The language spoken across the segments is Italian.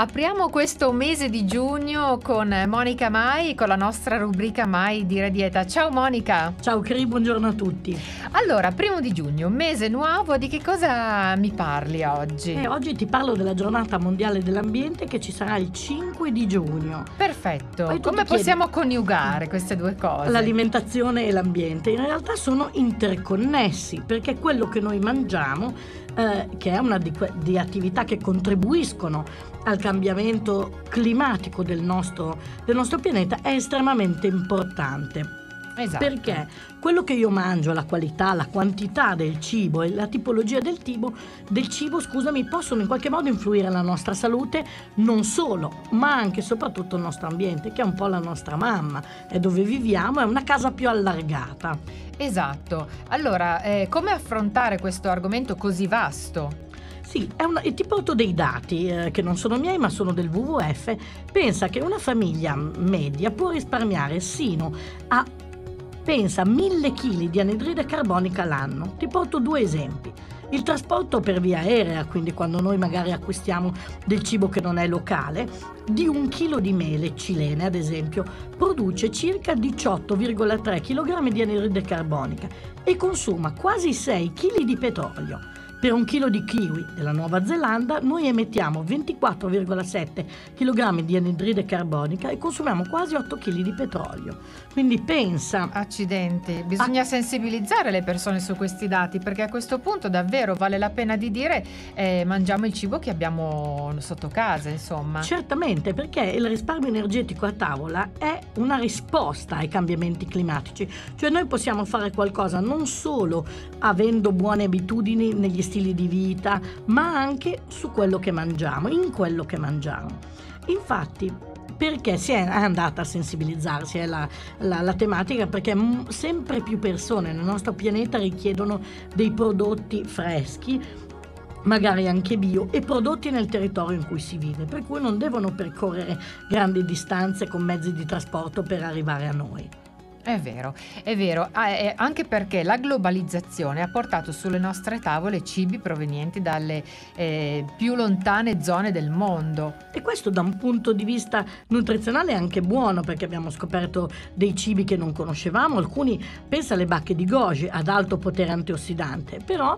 Apriamo questo mese di giugno con Monica Mai, con la nostra rubrica Mai Dire Dieta. Ciao Monica! Ciao Cri, buongiorno a tutti. Allora, primo di giugno, mese nuovo, di che cosa mi parli oggi? Eh, oggi ti parlo della giornata mondiale dell'ambiente che ci sarà il 5 di giugno. Perfetto, come possiamo coniugare queste due cose? L'alimentazione e l'ambiente in realtà sono interconnessi perché quello che noi mangiamo, eh, che è una di, di attività che contribuiscono al cambiamento climatico del nostro, del nostro pianeta è estremamente importante. Esatto. Perché quello che io mangio, la qualità, la quantità del cibo e la tipologia del cibo, del cibo scusami, possono in qualche modo influire la nostra salute, non solo, ma anche e soprattutto il nostro ambiente, che è un po' la nostra mamma, è dove viviamo, è una casa più allargata. Esatto. Allora, eh, come affrontare questo argomento così vasto? Sì, è una, ti porto dei dati eh, che non sono miei ma sono del WWF. Pensa che una famiglia media può risparmiare sino a pensa 1000 kg di anidride carbonica l'anno. Ti porto due esempi. Il trasporto per via aerea, quindi quando noi magari acquistiamo del cibo che non è locale, di un chilo di mele cilene, ad esempio, produce circa 18,3 kg di anidride carbonica e consuma quasi 6 kg di petrolio. Per un chilo di kiwi della Nuova Zelanda noi emettiamo 24,7 kg di anidride carbonica e consumiamo quasi 8 kg di petrolio. Quindi pensa... Accidenti, bisogna a... sensibilizzare le persone su questi dati perché a questo punto davvero vale la pena di dire eh, mangiamo il cibo che abbiamo sotto casa, insomma. Certamente, perché il risparmio energetico a tavola è una risposta ai cambiamenti climatici. Cioè noi possiamo fare qualcosa non solo avendo buone abitudini negli stili di vita, ma anche su quello che mangiamo, in quello che mangiamo. Infatti, perché si è andata a sensibilizzarsi è la, la, la, tematica perché sempre più persone nel nostro pianeta richiedono dei prodotti freschi magari anche bio e prodotti nel territorio in cui si vive per cui non devono percorrere grandi distanze con mezzi di trasporto per arrivare a noi è vero, è vero, ah, anche perché la globalizzazione ha portato sulle nostre tavole cibi provenienti dalle eh, più lontane zone del mondo. E questo da un punto di vista nutrizionale è anche buono perché abbiamo scoperto dei cibi che non conoscevamo, alcuni pensa alle bacche di goji ad alto potere antiossidante, però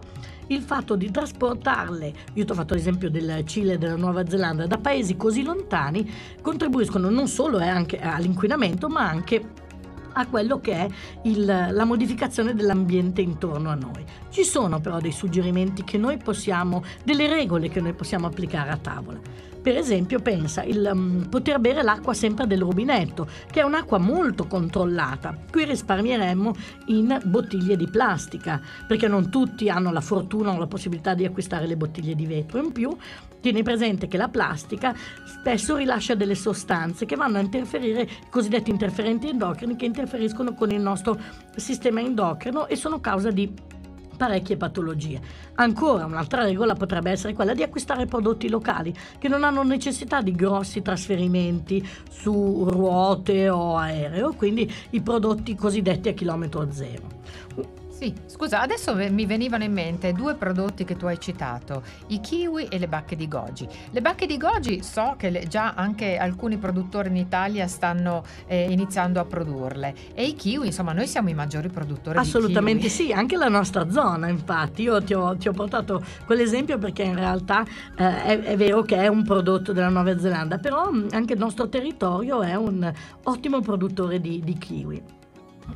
il fatto di trasportarle, io ti ho fatto l'esempio del Cile e della Nuova Zelanda, da paesi così lontani, contribuiscono non solo eh, all'inquinamento ma anche a quello che è il, la modificazione dell'ambiente intorno a noi. Ci sono però dei suggerimenti che noi possiamo, delle regole che noi possiamo applicare a tavola. Per esempio, pensa il um, poter bere l'acqua sempre del rubinetto, che è un'acqua molto controllata. Qui risparmieremmo in bottiglie di plastica, perché non tutti hanno la fortuna o la possibilità di acquistare le bottiglie di vetro. In più, tieni presente che la plastica spesso rilascia delle sostanze che vanno a interferire, i cosiddetti interferenti endocrini, che interferiscono con il nostro sistema endocrino e sono causa di parecchie patologie. Ancora un'altra regola potrebbe essere quella di acquistare prodotti locali che non hanno necessità di grossi trasferimenti su ruote o aereo, quindi i prodotti cosiddetti a chilometro zero. Sì, scusa, adesso mi venivano in mente due prodotti che tu hai citato, i kiwi e le bacche di goji. Le bacche di goji so che le, già anche alcuni produttori in Italia stanno eh, iniziando a produrle e i kiwi, insomma, noi siamo i maggiori produttori Assolutamente sì, anche la nostra zona, infatti. Io ti ho, ti ho portato quell'esempio perché in realtà eh, è, è, vero che è un prodotto della Nuova Zelanda, però anche il nostro territorio è un ottimo produttore di, di kiwi.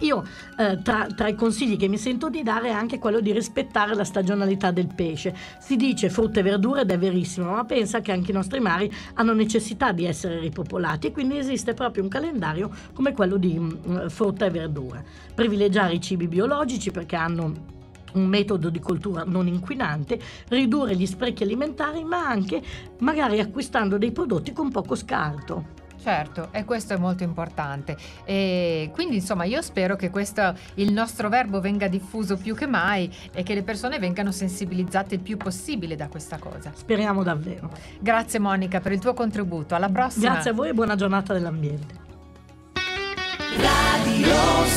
Io eh, tra, tra, i consigli che mi sento di dare è anche quello di rispettare la stagionalità del pesce. Si dice frutta e verdura ed è verissimo, ma pensa che anche i nostri mari hanno necessità di essere ripopolati e quindi esiste proprio un calendario come quello di mh, mm, frutta e verdura. Privilegiare i cibi biologici perché hanno un metodo di coltura non inquinante, ridurre gli sprechi alimentari, ma anche magari acquistando dei prodotti con poco scarto. Certo, e questo è molto importante. E quindi insomma io spero che questo, il nostro verbo venga diffuso più che mai e che le persone vengano sensibilizzate il più possibile da questa cosa. Speriamo davvero. Grazie Monica per il tuo contributo. Alla prossima. Grazie a voi e buona giornata dell'ambiente. Radio.